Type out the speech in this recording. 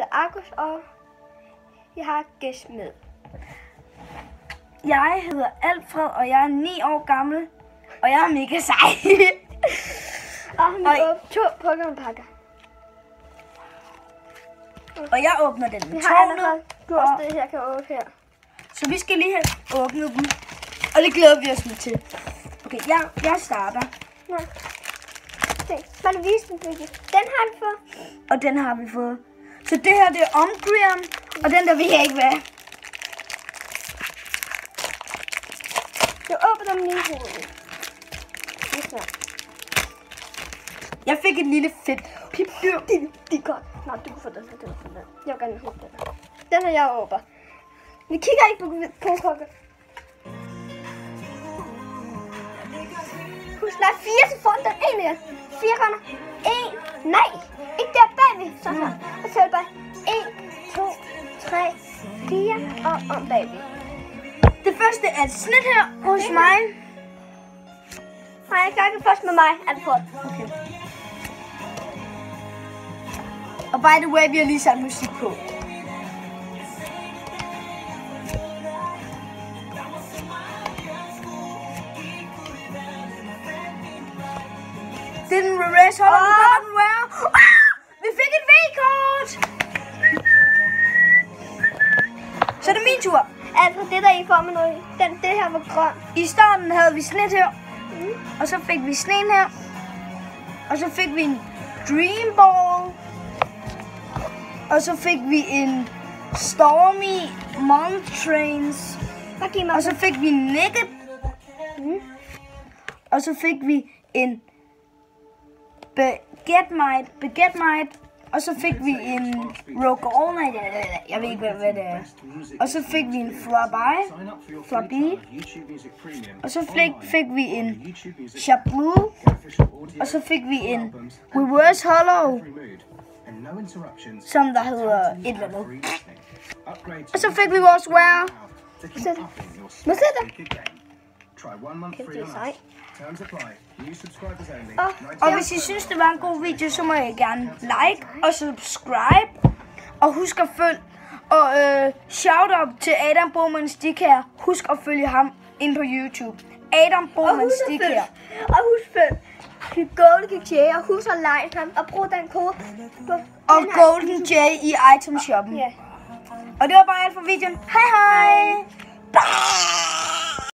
hedder Argus, og jeg har gæst med. Jeg hedder Alfred, og jeg er 9 år gammel, og jeg er mega sej. Og vil åbne to Pokémon-pakker. og jeg åbner den med Vi har tårnet, gjort og- det her, kan åbne her. så vi skal lige have åbnet dem. Og det glæder vi os lidt til. Okay, jeg, jeg starter, Ja. Se, bare vise den. Den har vi fået. og den har vi fået. Så det her, det er Umbreon, og den der vil jeg ikke være. Jeg åbner dem lige hurtigt. Jeg fik et lille fedt pipdyr. Det, det er godt. Nå, du kan få den her, du kan få den. Jeg vil gerne have den. Den her, jeg åbner. Vi kigger ikke på, på kokke. Husk, nej, fire til fonden. den en mere. Fire runder. En. Nej. Ikke der bagved. Så så. Er bare. En, to, tre, fire. Og om bagved. Det første er et snit her hos mig. Nej, jeg gør det først med mig. Er det fået? Okay. Og by the way, vi har lige sat musik på. Reverse holder, Åh. oh. den være. Ah! Vi fik et V-kort! Så er det min tur. Altså, det der I får med noget. Den, det her var grøn. I starten havde vi snit her, Mm. og så fik vi sneen her. Og så fik vi en Dream Ball. Og så fik vi en Stormy giver mig? Og så fik vi Naked. Mm. Og så fik vi en Begetmite. Begetmite. Og så fik vi en Rogue Owner, Night. Jeg, jeg, jeg ved ikke, hvad, hvad det er. Og så fik vi en Flyby. Flyby. Og så fik, fik vi en Shablu. Og så fik vi en Reverse Hollow, som der hedder et eller andet. Og så fik vi vores Wear. Sæt det. Må det? Subscribers only. Åh, Og hvis I synes, det var en god video, så må I gerne like og subscribe. Og husk at følge. Og øh, shout out til Adam Bowman Stik her. Husk at følge ham ind på YouTube. Adam Og Bowman husk Stik at følge. her. Og husk at følge. Golden Jay, og husk at like ham, og brug den kode. På Og Golden J i item shoppen. Ja. Og det var bare alt for videoen. Hej hej! Bye!